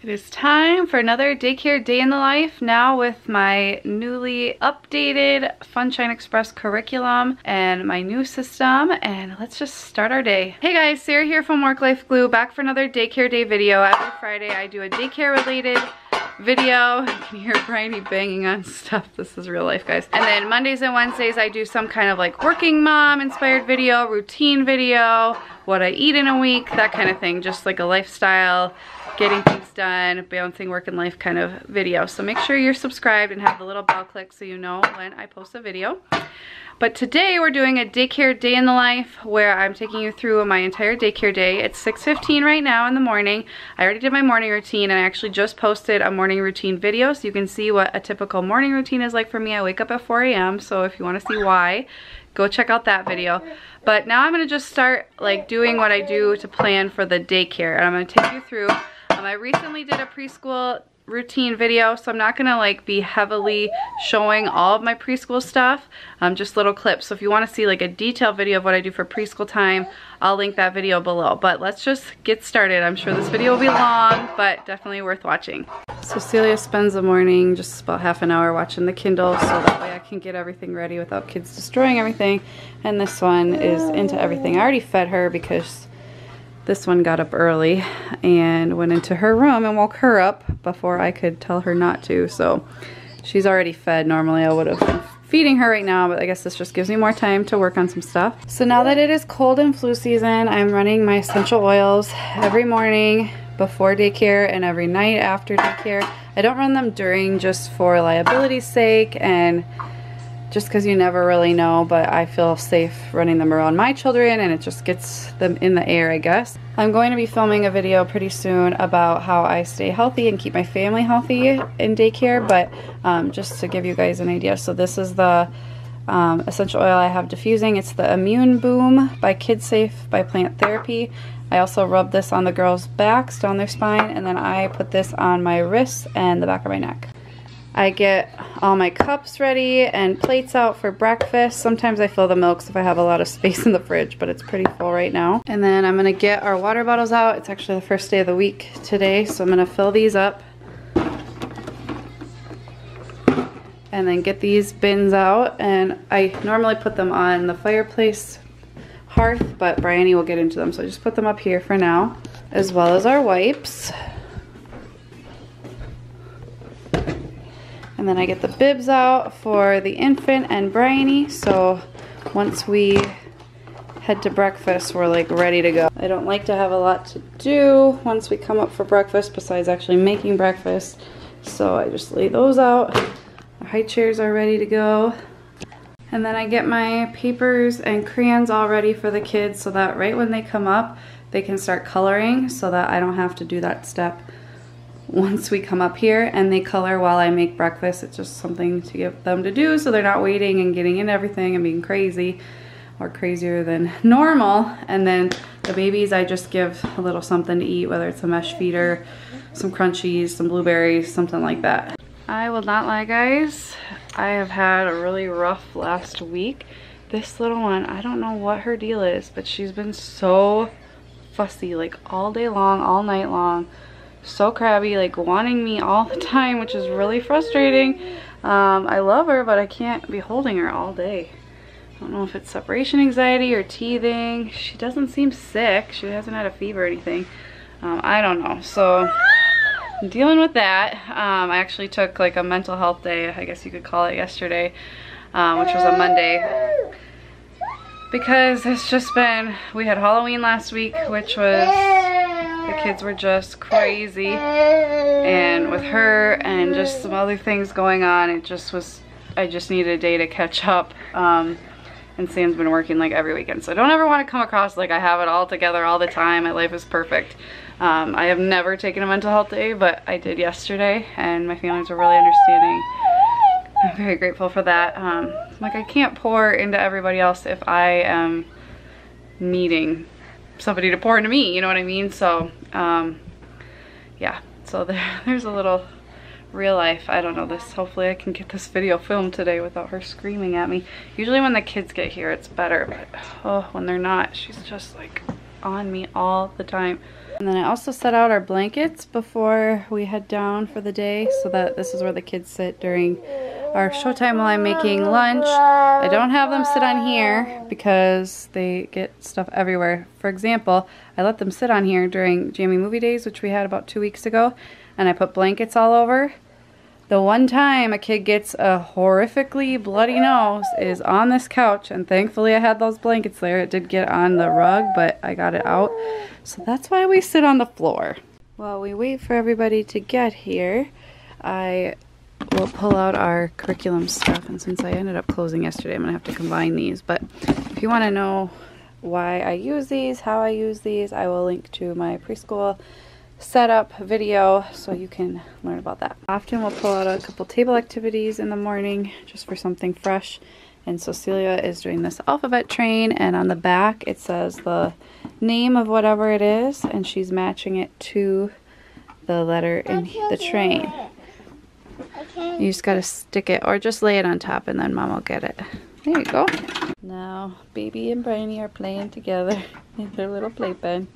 It is time for another daycare day in the life now with my newly updated Funshine Express curriculum and my new system and let's just start our day. Hey guys, Sarah here from Work Life Glue back for another daycare day video. Every Friday I do a daycare related video. You can hear Bryony banging on stuff. This is real life, guys. And then Mondays and Wednesdays, I do some kind of like working mom inspired video, routine video, what I eat in a week, that kind of thing. Just like a lifestyle getting things done, balancing work and life kind of video. So make sure you're subscribed and have the little bell click so you know when I post a video. But today we're doing a daycare day in the life where I'm taking you through my entire daycare day. It's 6.15 right now in the morning. I already did my morning routine and I actually just posted a morning routine video so you can see what a typical morning routine is like for me. I wake up at 4 a.m. so if you want to see why, go check out that video. But now I'm going to just start like doing what I do to plan for the daycare and I'm going to take you through um, I recently did a preschool routine video so I'm not gonna like be heavily showing all of my preschool stuff. Um, just little clips. So if you want to see like a detailed video of what I do for preschool time I'll link that video below. But let's just get started. I'm sure this video will be long but definitely worth watching. So Celia spends the morning just about half an hour watching the Kindle so that way I can get everything ready without kids destroying everything. And this one is into everything. I already fed her because this one got up early and went into her room and woke her up before I could tell her not to. So she's already fed. Normally I would have been feeding her right now, but I guess this just gives me more time to work on some stuff. So now that it is cold and flu season, I'm running my essential oils every morning before daycare and every night after daycare. I don't run them during just for liability's sake and just because you never really know, but I feel safe running them around my children and it just gets them in the air, I guess. I'm going to be filming a video pretty soon about how I stay healthy and keep my family healthy in daycare, but um, just to give you guys an idea. So this is the um, essential oil I have diffusing. It's the Immune Boom by KidSafe by Plant Therapy. I also rub this on the girls' backs, down their spine, and then I put this on my wrists and the back of my neck. I get all my cups ready and plates out for breakfast. Sometimes I fill the milks if I have a lot of space in the fridge, but it's pretty full right now. And then I'm gonna get our water bottles out. It's actually the first day of the week today, so I'm gonna fill these up. And then get these bins out. And I normally put them on the fireplace hearth, but Bryony will get into them. So I just put them up here for now, as well as our wipes. And then I get the bibs out for the infant and Bryony. So once we head to breakfast, we're like ready to go. I don't like to have a lot to do once we come up for breakfast besides actually making breakfast. So I just lay those out. The high chairs are ready to go. And then I get my papers and crayons all ready for the kids so that right when they come up, they can start coloring so that I don't have to do that step once we come up here and they color while I make breakfast. It's just something to get them to do so they're not waiting and getting in everything and being crazy or crazier than normal. And then the babies, I just give a little something to eat, whether it's a mesh feeder, some crunchies, some blueberries, something like that. I will not lie, guys. I have had a really rough last week. This little one, I don't know what her deal is, but she's been so fussy, like all day long, all night long so crabby, like wanting me all the time, which is really frustrating. Um, I love her, but I can't be holding her all day. I don't know if it's separation anxiety or teething. She doesn't seem sick. She hasn't had a fever or anything. Um, I don't know. So dealing with that. Um, I actually took like a mental health day, I guess you could call it yesterday, um, which was a Monday. Because it's just been, we had Halloween last week, which was kids were just crazy. And with her and just some other things going on, it just was, I just needed a day to catch up. Um, and San's been working like every weekend. So I don't ever want to come across like I have it all together all the time. My life is perfect. Um, I have never taken a mental health day, but I did yesterday and my families were really understanding. I'm very grateful for that. Um, like I can't pour into everybody else if I am needing somebody to pour into me, you know what I mean? So, um, yeah, so there, there's a little real life. I don't know this. Hopefully I can get this video filmed today without her screaming at me. Usually when the kids get here, it's better, but oh, when they're not, she's just like on me all the time. And then I also set out our blankets before we head down for the day so that this is where the kids sit during our showtime while I'm making lunch. I don't have them sit on here because they get stuff everywhere. For example, I let them sit on here during Jammy Movie Days, which we had about two weeks ago, and I put blankets all over. The one time a kid gets a horrifically bloody nose is on this couch, and thankfully I had those blankets there. It did get on the rug, but I got it out. So that's why we sit on the floor. While we wait for everybody to get here, I will pull out our curriculum stuff, and since I ended up closing yesterday, I'm going to have to combine these. But if you want to know why I use these, how I use these, I will link to my preschool setup video so you can learn about that. Often we'll pull out a couple table activities in the morning just for something fresh. And so Celia is doing this alphabet train and on the back it says the name of whatever it is and she's matching it to the letter in the train. You just gotta stick it or just lay it on top and then mom will get it. There you go. Now baby and Bryony are playing together in their little playpen.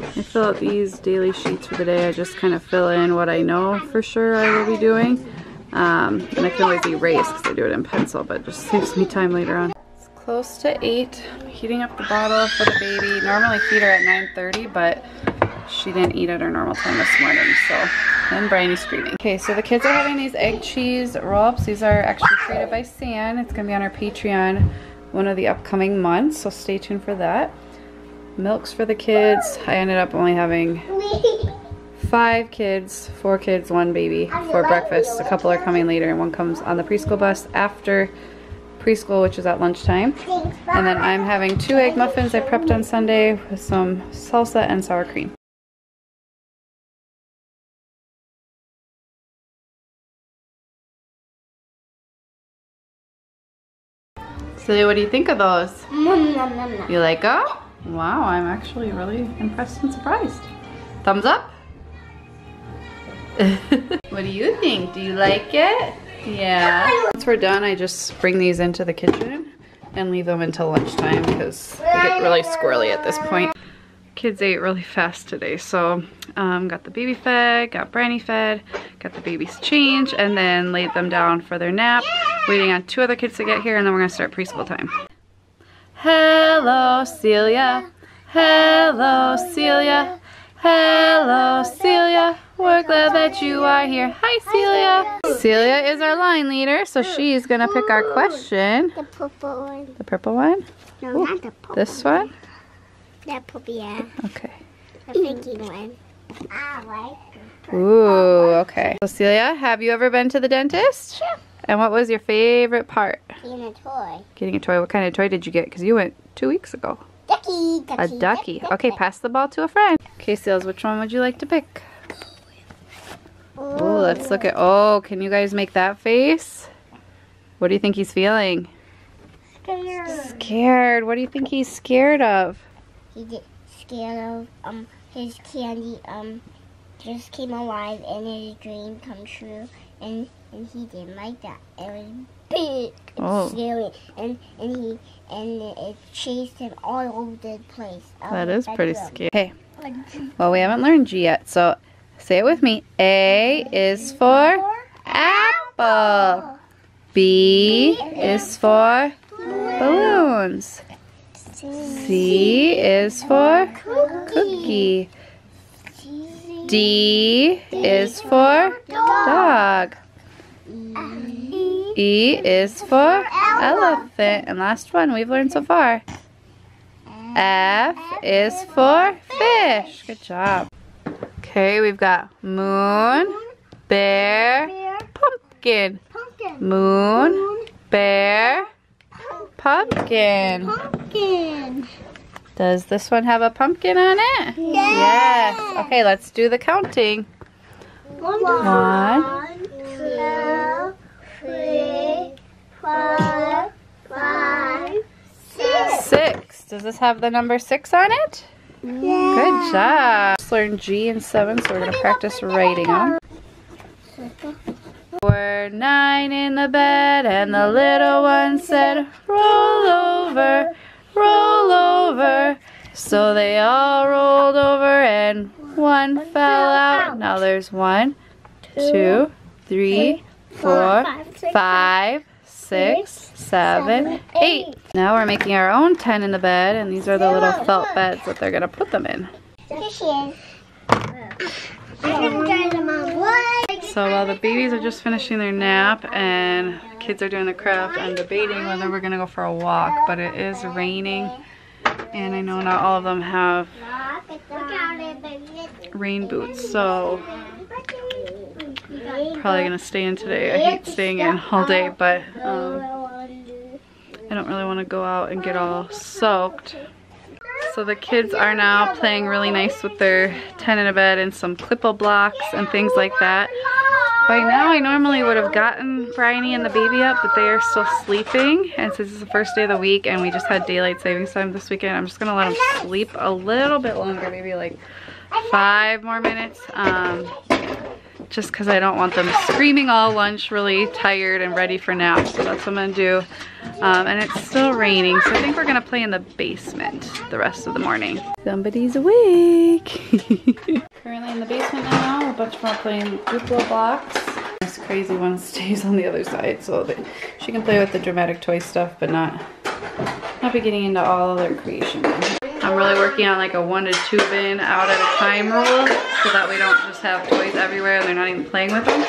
I fill out these daily sheets for the day. I just kind of fill in what I know for sure I will be doing. Um, and I can always erase because I do it in pencil, but it just saves me time later on. It's close to 8. I'm heating up the bottle for the baby. Normally feed her at 9.30, but she didn't eat at her normal time this morning, so then Bryony's screaming. Okay, so the kids are having these egg cheese roll-ups. These are actually created by San. It's going to be on our Patreon one of the upcoming months, so stay tuned for that milks for the kids. I ended up only having five kids, four kids, one baby for breakfast. A couple are coming later and one comes on the preschool bus after preschool, which is at lunchtime. And then I'm having two egg muffins I prepped on Sunday with some salsa and sour cream. So what do you think of those? You like them? Wow, I'm actually really impressed and surprised. Thumbs up? what do you think? Do you like it? Yeah. Once we're done, I just bring these into the kitchen and leave them until lunchtime because they get really squirrely at this point. Kids ate really fast today, so um, got the baby fed, got Brandy fed, got the babies changed, and then laid them down for their nap, waiting on two other kids to get here, and then we're gonna start preschool time. Hello, Celia. Hello, Celia. Hello, Celia. We're glad that you are here. Hi, Celia. Celia is our line leader, so she's going to pick our question. The purple one. The purple one? No, Ooh, not the purple This one? The purple, yeah. Okay. The pinky one. I like Ooh, okay. So, Celia, have you ever been to the dentist? Sure. And what was your favorite part? Getting a toy. Getting a toy. What kind of toy did you get? Because you went two weeks ago. Ducky, ducky, A ducky. Okay, pass the ball to a friend. Okay, Seals, which one would you like to pick? Oh, let's look at, oh, can you guys make that face? What do you think he's feeling? Scared. Scared. What do you think he's scared of? He get scared of um his candy um just came alive and his dream come true and and he didn't like that. It was big and Oh. scary and and he and it chased him all over the place. Um, that is That of is the pretty bedroom. scary. Hey, well, we haven't learned G yet, so say it with me. A is for apple. B is for balloons. C is for cookie. D is for dog. E is for elephant. And last one we've learned so far. F is for fish. Good job. Okay, we've got moon, bear, pumpkin. Pumpkin. Moon, bear, pumpkin. Pumpkin. Does this one have a pumpkin on it? Yes. Okay, let's do the counting. One, One. two, four, five, six. Six. Does this have the number six on it? Yeah. Good job. Just learned G and seven, so we're gonna practice writing them. We're nine in the bed, and the little one said, Roll over, roll over. So they all rolled over and One, One fell out. out. Now there's one, Two, two, three, four, five, six, five, six, seven, eight. Now we're making our own 10 in the bed and these are the little felt beds that they're gonna put them in. So while the babies are just finishing their nap and kids are doing the craft, I'm debating whether we're gonna go for a walk, but it is raining and I know not all of them have rain boots, so probably gonna stay in today. I hate staying in all day, but um, I don't really want to go out and get all soaked. So the kids are now playing really nice with their 10 in a bed and some Clipo blocks and things like that. By now I normally would have gotten Bryony and the baby up, but they are still sleeping. And since it's the first day of the week and we just had daylight savings time this weekend, I'm just gonna let them sleep a little bit longer, maybe like five more minutes. Um, just because I don't want them screaming all lunch, really tired and ready for nap. So that's what I'm gonna do. Um, and it's still raining, so I think we're gonna play in the basement the rest of the morning. Somebody's awake. Currently in the basement now, a bunch more playing Duplo blocks. This crazy one stays on the other side so that she can play with the dramatic toy stuff, but not, not be getting into all of their creation. I'm really working on like a one to two bin out at a time rule so that we don't just have toys everywhere and they're not even playing with them.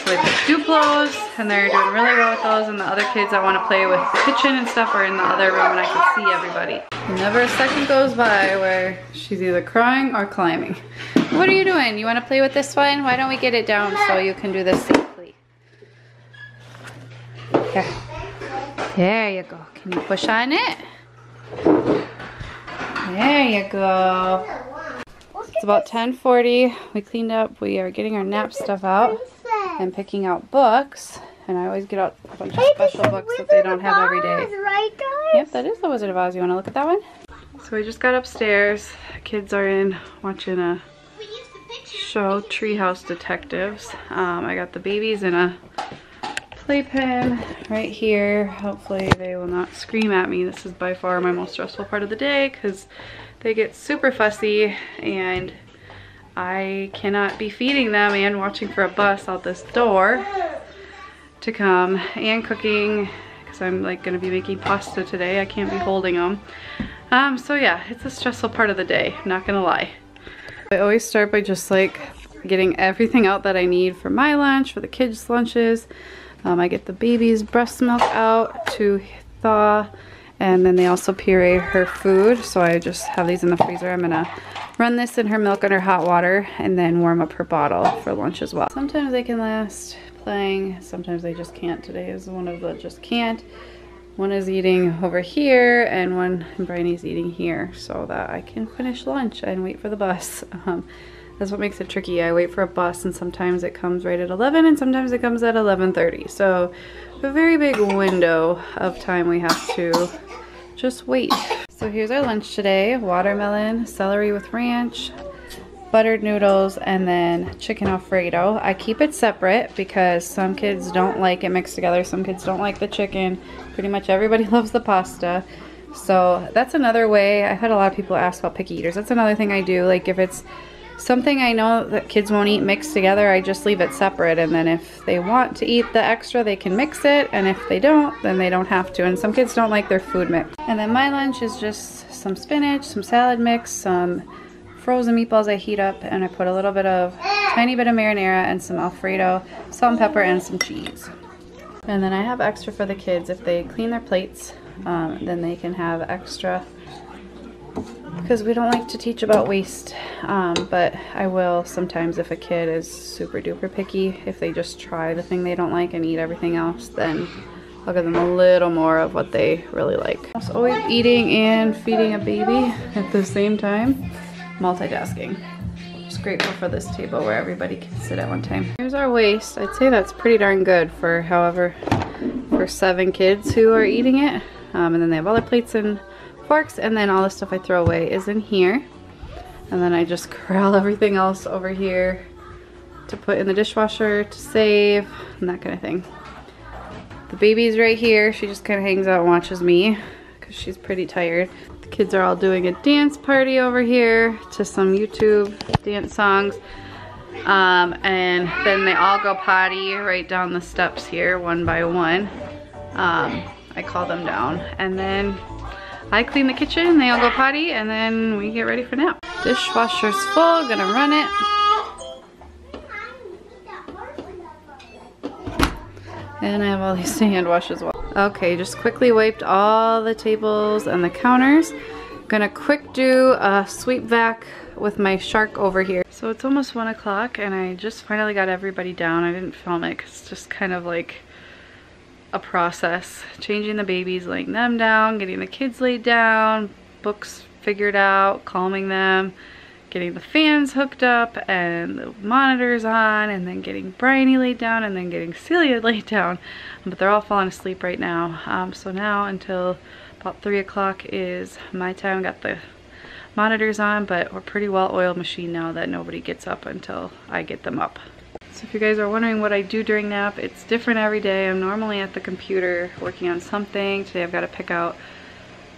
So they put Duplos and they're doing really well with those and the other kids that want to play with the kitchen and stuff are in the other room and I can see everybody. Never a second goes by where she's either crying or climbing. What are you doing? You want to play with this one? Why don't we get it down so you can do this safely? There. There you go. Can you push on it? There you go. It's about 10:40. We cleaned up. We are getting our nap stuff out and picking out books. And I always get out a bunch of special books that they don't have every day. Yep, that is the Wizard of Oz. You want to look at that one? So we just got upstairs. Kids are in watching a show, Treehouse Detectives. Um, I got the babies in a playpen right here. Hopefully they will not scream at me. This is by far my most stressful part of the day because they get super fussy and I cannot be feeding them and watching for a bus out this door to come and cooking because I'm like gonna be making pasta today. I can't be holding them. Um, so yeah, it's a stressful part of the day, not gonna lie. I always start by just like getting everything out that I need for my lunch, for the kids' lunches. Um, I get the baby's breast milk out to thaw and then they also puree her food. So I just have these in the freezer. I'm gonna run this in her milk under hot water and then warm up her bottle for lunch as well. Sometimes they can last playing, sometimes they just can't. Today is one of the just can't. One is eating over here and one Bryony's eating here so that I can finish lunch and wait for the bus. Um, that's what makes it tricky. I wait for a bus and sometimes it comes right at 11 and sometimes it comes at 11.30. So a very big window of time we have to just wait. So here's our lunch today. Watermelon, celery with ranch, buttered noodles, and then chicken alfredo. I keep it separate because some kids don't like it mixed together. Some kids don't like the chicken. Pretty much everybody loves the pasta. So that's another way. I've had a lot of people ask about picky eaters. That's another thing I do. Like if it's something I know that kids won't eat mixed together, I just leave it separate. And then if they want to eat the extra, they can mix it. And if they don't, then they don't have to. And some kids don't like their food mixed. And then my lunch is just some spinach, some salad mix, some frozen meatballs I heat up, and I put a little bit of, tiny bit of marinara and some Alfredo, salt and pepper, and some cheese. And then I have extra for the kids. If they clean their plates, um, then they can have extra because we don't like to teach about waste um, but I will sometimes if a kid is super duper picky if they just try the thing they don't like and eat everything else then I'll give them a little more of what they really like. It's always eating and feeding a baby at the same time multitasking. Just grateful for this table where everybody can sit at one time. Here's our waste. I'd say that's pretty darn good for however for seven kids who are eating it. Um, and then they have other plates and forks and then all the stuff I throw away is in here. And then I just corral everything else over here to put in the dishwasher to save and that kind of thing. The baby's right here. She just kind of hangs out and watches me because she's pretty tired. The kids are all doing a dance party over here to some YouTube dance songs. Um, and then they all go potty right down the steps here one by one. Um, I call them down. And then I clean the kitchen, they all go potty, and then we get ready for nap. Dishwasher's full, gonna run it. And I have all these to hand wash as well. Okay, just quickly wiped all the tables and the counters. Gonna quick do a sweep vac with my shark over here. So it's almost one o'clock and I just finally got everybody down. I didn't film it because it's just kind of like a process. Changing the babies, laying them down, getting the kids laid down, books figured out, calming them, getting the fans hooked up and the monitors on and then getting Bryony laid down and then getting Celia laid down. But they're all falling asleep right now. Um, so now until about 3 o'clock is my time. Got the monitors on, but we're pretty well oiled machine now that nobody gets up until I get them up. So if you guys are wondering what I do during nap, it's different every day. I'm normally at the computer working on something. Today I've got to pick out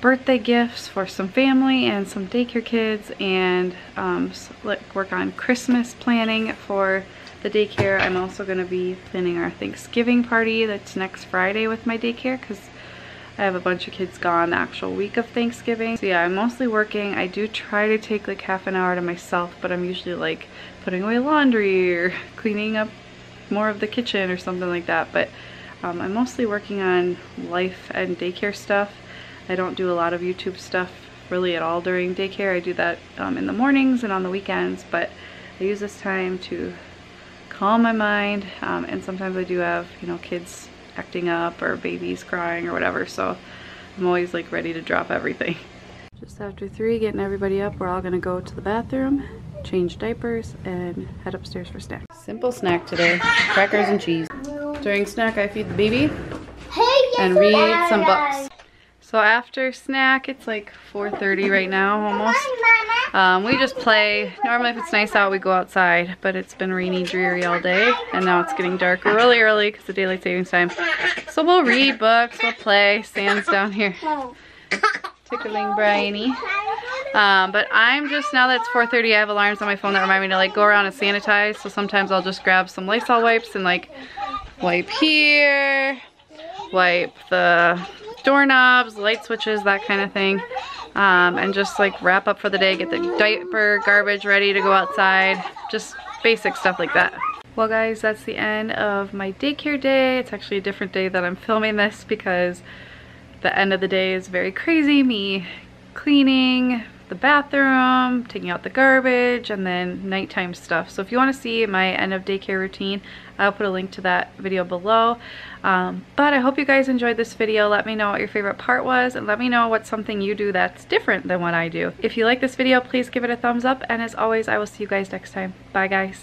birthday gifts for some family and some daycare kids and um, work on Christmas planning for the daycare. I'm also going to be planning our Thanksgiving party that's next Friday with my daycare because I have a bunch of kids gone the actual week of Thanksgiving. So yeah, I'm mostly working. I do try to take like half an hour to myself, but I'm usually like putting away laundry or cleaning up more of the kitchen or something like that. But um, I'm mostly working on life and daycare stuff. I don't do a lot of YouTube stuff really at all during daycare. I do that um, in the mornings and on the weekends, but I use this time to calm my mind. Um, and sometimes I do have, you know, kids acting up or babies crying or whatever. So I'm always like ready to drop everything. Just after three, getting everybody up, we're all gonna go to the bathroom, change diapers, and head upstairs for snack. Simple snack today, crackers and cheese. During snack, I feed the baby and read some books. So after snack, it's like 4.30 right now almost. Um, we just play. Normally if it's nice out, we go outside, but it's been rainy, dreary all day, and now it's getting dark really early because of daylight savings time. So we'll read books, we'll play. San's down here tickling Bryony. Um, but I'm just, now that it's 4.30, I have alarms on my phone that remind me to like go around and sanitize. So sometimes I'll just grab some Lysol wipes and like wipe here, wipe the doorknobs, light switches, that kind of thing. Um, and just like wrap up for the day, get the diaper, garbage ready to go outside. Just basic stuff like that. Well guys, that's the end of my daycare day. It's actually a different day that I'm filming this because the end of the day is very crazy. Me cleaning, the bathroom, taking out the garbage, and then nighttime stuff. So if you want to see my end of daycare routine, I'll put a link to that video below. Um, but I hope you guys enjoyed this video. Let me know what your favorite part was and let me know what's something you do that's different than what I do. If you like this video, please give it a thumbs up. And as always, I will see you guys next time. Bye guys.